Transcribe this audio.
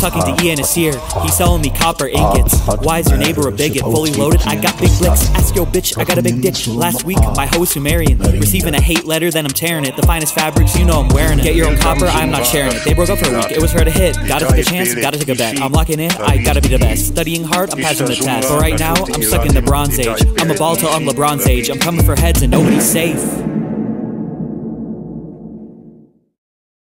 Talking to Ea-Nasir, he's selling me copper ingots. Why is your neighbor a bigot? Fully loaded, I got big blicks. Ask yo bitch, I got a big dick. Last week, my hoe Sumerian. Receiving a hate letter, then I'm tearing it. The finest fabrics, you know I'm wearing it. Get your own copper, I'm not sharing it. They broke up for a week, it was her to hit. Gotta take a chance, gotta take a bet. I'm locking in, I gotta be the best. Studying hard, I'm passing the test. But right now, I'm stuck in the bronze age. I'm a ball till I'm LeBron's age. I'm coming for heads and nobody's safe.